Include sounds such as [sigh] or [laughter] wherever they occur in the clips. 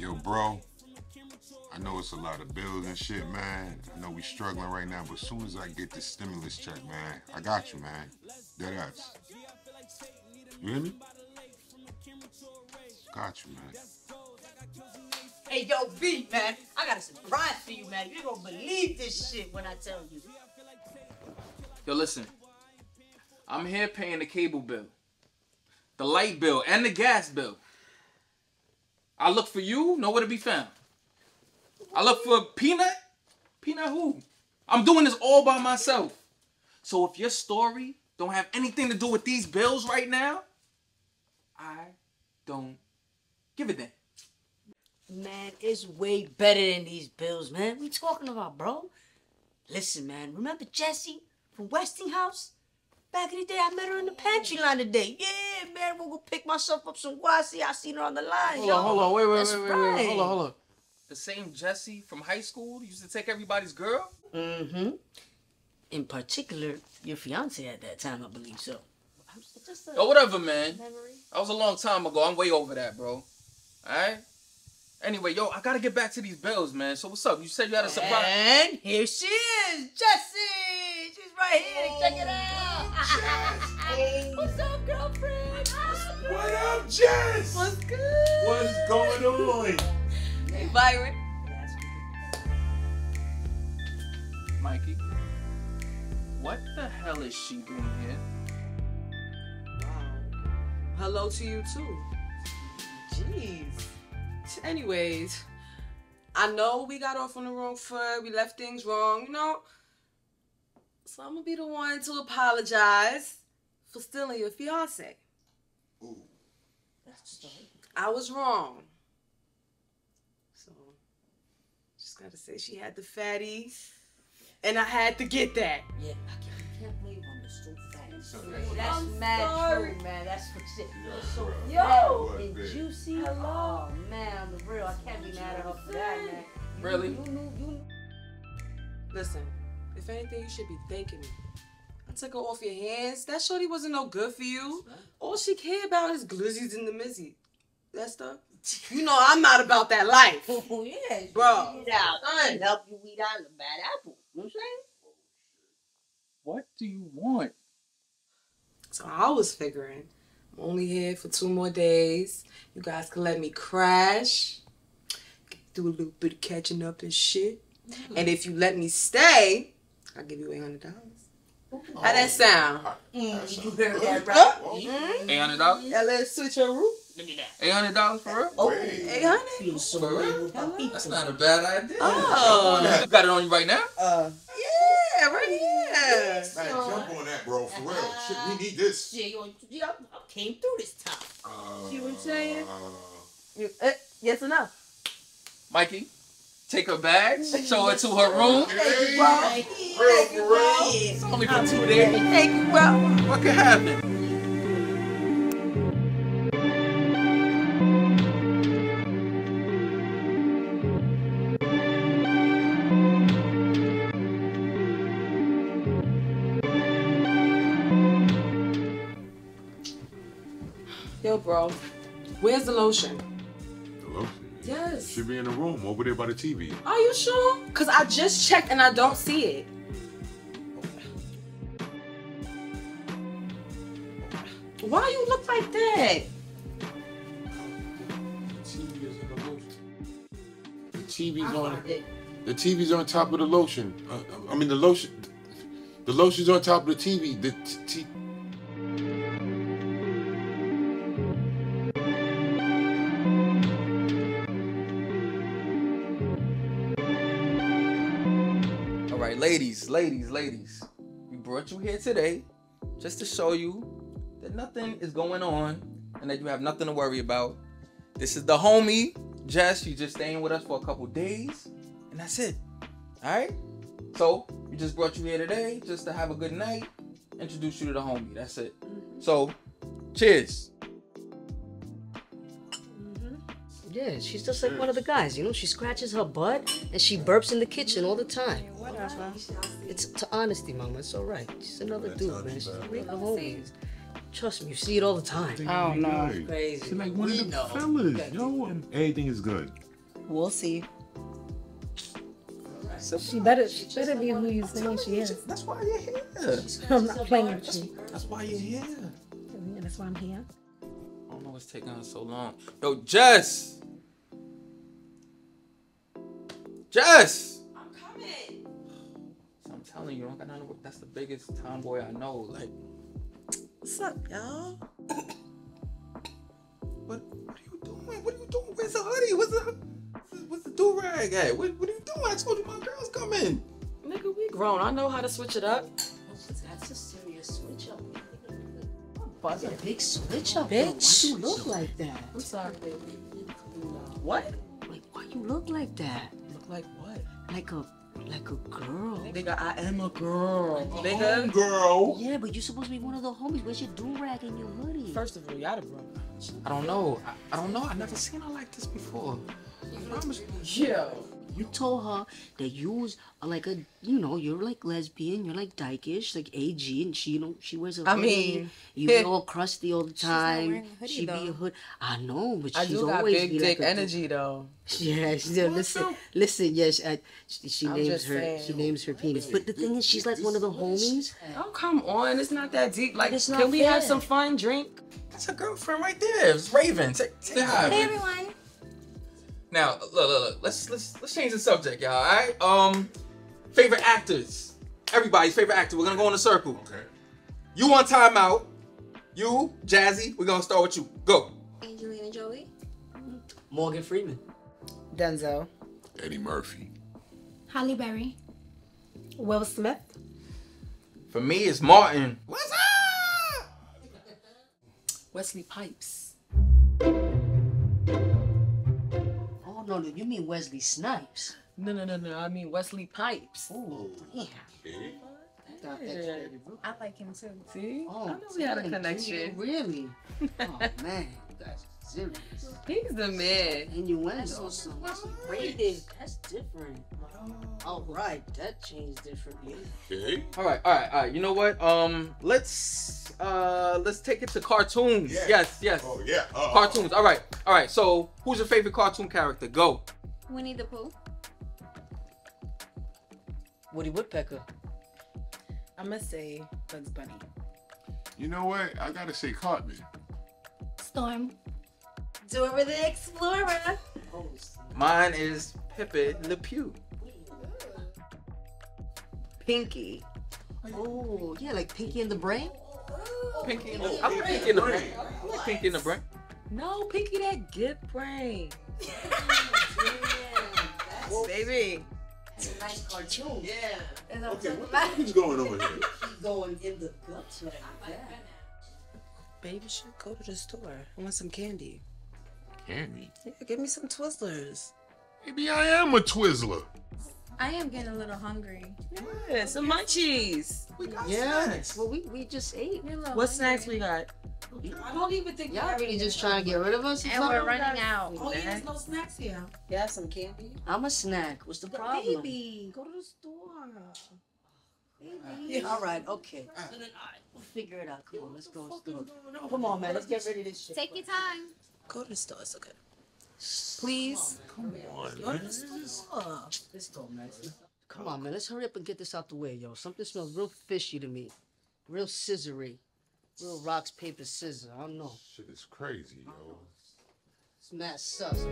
Yo, bro, I know it's a lot of bills and shit, man. I know we struggling right now, but as soon as I get this stimulus check, man, I got you, man. Dead ass. You hear me? Got you, man. Hey, yo, B, man, I got a surprise for you, man. You gonna believe this shit when I tell you. Yo, listen. I'm here paying the cable bill, the light bill, and the gas bill. I look for you, nowhere to be found. I look for Peanut. Peanut who? I'm doing this all by myself. So if your story don't have anything to do with these bills right now, I don't give a damn. Man, it's way better than these bills, man. You talking about, bro? Listen, man, remember Jesse from Westinghouse? Back in the day, I met her in the pantry line today. Yeah, man, we'll go pick myself up some guasi. I seen her on the line. Hold yo. on, hold on, wait, wait, That's wait, wait, right. wait, hold on, hold on. The same Jesse from high school used to take everybody's girl? Mm-hmm. In particular, your fiance at that time, I believe so. It's Just a Yo, whatever, man. memory. That was a long time ago. I'm way over that, bro. Alright? Anyway, yo, I gotta get back to these bills, man. So what's up? You said you had a surprise. And here she is, Jessie. She's right here. Check it out. What's up, girlfriend? What up, Jess? What's good? What's going on? Hey, Byron. Mikey, what the hell is she doing here? Wow. Hello to you too. Jeez. Anyways, I know we got off on the wrong foot. We left things wrong, you know. So I'm gonna be the one to apologize for stealing your fiance. Ooh. That's the story. I was wrong. So just gotta say she had the fatty, and I had to get that. Yeah, I can't, I can't believe I'm just so. That's- That's I'm mad sorry. true, man. That's for shit. bro. Yo! What, And bitch? juicy. Hello. Oh, man, on the real. I can't be mad at her for that, man. You- Really? You knew, you knew. Listen, if anything, you should be thanking me. I took her off your hands. That shorty wasn't no good for you. All she cared about is glizzies and the mizzy. That stuff. You know I'm not about that life. [laughs] Oh, yeah. Bro. Weed out. I help you weed out the bad apple. You know what I'm saying? What do you want? So I was figuring, I'm only here for two more days. You guys can let me crash, do a little bit of catching up and shit. Mm-hmm. And if you let me stay, I'll give you eight hundred dollars. How that sound? Mm, you heard that right? Eight hundred dollars? Yeah, let's switch your roof. Look at that. Eight hundred dollars for real? Oh, Eight hundred? so For real? That's not a bad idea. Oh. You got it on you right now? Uh, yeah, right here. Man, jump on that, bro. For real. Shit, we need this. Yeah, yo, yeah, I I came through this time. Uh, See what I'm saying? uh, You, uh, yes or no? Mikey, take her bags, show her to her room. Hey, Thank you. bro. real for real. It's only for two days. Thank you, bro. What could happen? Yo, bro, where's the lotion? Hello? Yes. Should be in the room over there by the TV. Are you sure? Cause I just checked and I don't see it. Why you look like that? The TV's on. The TV's on top of the lotion. Uh, I mean, the lotion. The lotion's on top of the TV. The t- right, ladies, ladies, ladies. We brought you here today just to show you that nothing is going on and that you have nothing to worry about. This is the homie, Jess. She's just staying with us for a couple days, and that's it. All right. So we just brought you here today just to have a good night, introduce you to the homie. That's it. Mm-hmm. So, cheers. Yeah, she's just like one of the guys, you know. She scratches her butt and she burps in the kitchen all the time. Whatever. It's to honesty, mama. It's all right. She's another dude, man. She's like a homie. Trust me, you see it all the time. I don't know. Good. Crazy. She's like one of the fellas, yo. Everything is good. We'll see. So She better, she better be who you saying she is. That's why you're here. [laughs] I'm not playing with you. That's why you're here. Yeah, that's why I'm here. I don't know what's taking her so long. Yo, Jess! Jess! I'm coming. I'm telling you, I don't got nothing with- that's the biggest tomboy I know. Like, What's up, y'all? [coughs] what, what are you doing? What are you doing? Where's the hoodie? What's the, what's the do rag at? What, what are you doing? I told you my girl's coming. Nigga, we grown. I know how to switch it up. That's a serious switch up. Buzz That's a big switch up. Bitch. Why you look like that? I'm sorry. Baby. What? Like, why you look like that? Look like what? Like a, like a girl. Nigga, I am a girl. Nigga. Girl. Yeah, but you're supposed to be one of the homies. Where's your do rag and your hoodie? First of all, y'all the bro. I don't know. I, I don't know. I never seen her like this before. I promise you. Yo. Told her that you was uh, like a, you know, you're like lesbian, you're like dykish, like AG, and she, you know, she wears a hoodie. I mean, you be [laughs] all crusty all the not time. wearing a hoodie, she be a though. hood. I know, but I she's do got always big be dick like a, energy though. Yeah, she did. Listen, listen. Yes, uh, she, she I'm names her. saying. She names her penis. But the thing is, she's like one of the homies. Oh come on, it's not that deep. Like, It's can not we have some fun? Drink. That's a girlfriend right there. It's Raven. Say, say hi. Hey Raven. everyone. Now, look, look, look. Let's let's let's change the subject, y'all. All right. Um, favorite actors. Everybody's favorite actor. We're gonna go in a circle. Okay. You on timeout. You, Jazzy. We're gonna start with you. Go. Angelina Jolie. Morgan Freeman. Denzel. Eddie Murphy. Halle Berry. Will Smith. For me, it's Martin. What's up? Wesley Pipes. No, no, you mean Wesley Snipes? No, no, no, no. I mean Wesley Pipes. Oh, damn. Okay. Yeah. I like him too. See? Oh, I know we had a damn, connection. Really? [laughs] Oh man, you guys are serious. He's the man. Innuendo, so what's rated? That's different. All right, that changed differently. Okay. All right, all right, all right. You know what? Um, let's uh let's take it to cartoons. Yeah. Yes, yes. Oh yeah. Uh, Cartoons. All right, all right. So, who's your favorite cartoon character? Go. Winnie the Pooh. Woody Woodpecker. I'm gonna say Bugs Bunny. You know what? I gotta say Cartman. Storm. Dora the Explorer. Oh, Mine is Pepe Le Pew. Pinky. Oh, yeah, like Pinky and the Brain. Pinky in the, oh, I like Pinky in the brain. I like Pinky in the brain. No, Pinky, that good brain. Oh, Baby. It's a nice cartoon. Yeah. Okay, what the fuck is going on here? [laughs] Going in the guts like that. Baby should go to the store. I want some candy. Candy. Yeah, give me some Twizzlers. Maybe I am a Twizzler. I am getting a little hungry. Yeah, some munchies. We got Yeah. snacks. Well, we, we just ate. You're a little What hungry. snacks we got? I don't even think Y'all really just trying to get rid of us? or And we're something? running out. Oh, yeah, there's no snacks here. Yeah, some candy. I'm a snack. What's the But problem? baby, go to the store. Baby. All right, okay. So then, all right, we'll figure it out. Come on, let's go. Let's go. Come on, man. Let's get rid of this shit. Take your time. Go to the store. It's okay. Please. Come on, man. the store. Let's go, man. Come on, man. Let's hurry up and get this out the way, yo. Something smells real fishy to me. Real scissory. Real rocks, paper, scissors. I don't know. Shit is crazy, yo. It's mad sus.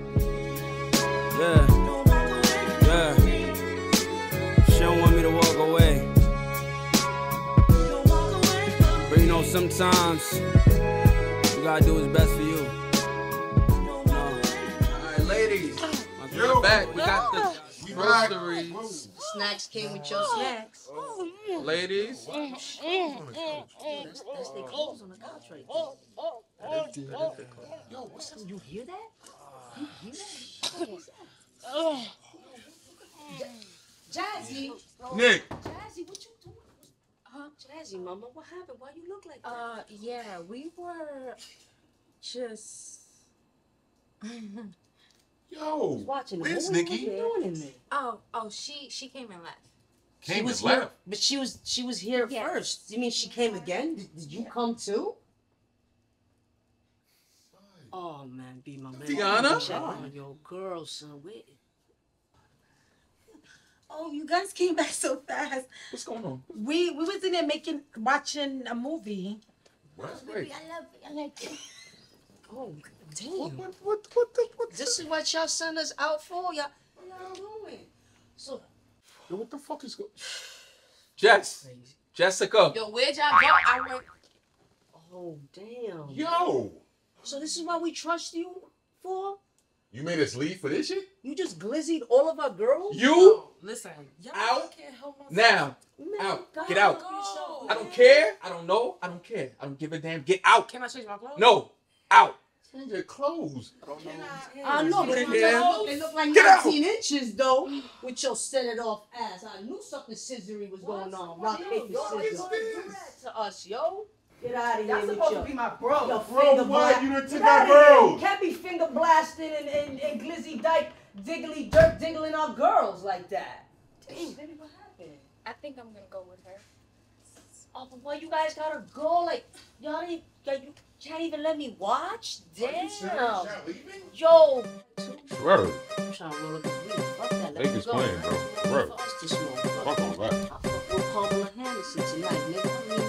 Yeah. Yeah. She don't want me to walk away. But you know, sometimes you gotta do what's best for you. Yo. We're back. We got the We back. groceries. Snacks came with your snacks. Oh, Ladies. That's, that's their clothes on the couch right there. Yo, what's up? You hear that? You hear that? Jazzy. Nick. Jazzy, what you doing? Huh? Jazzy, mama, what happened? Why you look like that? Uh, yeah, we were just. Yo. watching the Where's movie. Nikki? What you doing in there? Oh, oh, she she came and left. she Came was and here, left. but she was she was here Yes. first. You mean she came again? Did, did you come too? Oh man, be my man. Tiana? Check on your girl, son. Wait. Oh, you guys came back so fast. What's going on? We we was in there making watching a movie. What? Wait. I love it. I like it. Oh damn. What? What? What? What? The, what? This is what y'all send us out for, y'all. What y'all doing? So Yo, what the fuck is going? Jess. crazy. Jessica. Yo, where'd y'all go? I went. Oh damn. Yo, So this is what we trust you for? you made us leave for this shit? You just glizzied all of our girls? You Listen, y'all Out. can't help myself. now. Man, Out. God, Get out. yourself, I don't care. I don't know. I don't care. I don't give a damn. Get out. Can I change my clothes? No. Out. Change your clothes. I know, but Get they out. look, they look like Get out. 19 inches though, with your set it off ass. I knew something scissory was going on. Rock, paper, What is scissors. this? Do that to us, yo. Get out of here Y'all with supposed your, to be my bro. your Bro, finger why bla- you done took Get our outta here. girls? Can't be finger blasting and, and, and glizzy dyke, diggly dirt diggling our girls like that. Damn, baby, what happened? I think I'm gonna go with her. Oh, but why you guys gotta go? Like, y'all didn't, like, you can't even let me watch? Damn. Yo. Word. I'm trying to roll up the weed. Fuck that. Let They me just go. playing, bro. That's Bro. For us to smoke. Fuck all that. I fuck with Pamela Henderson tonight, nigga.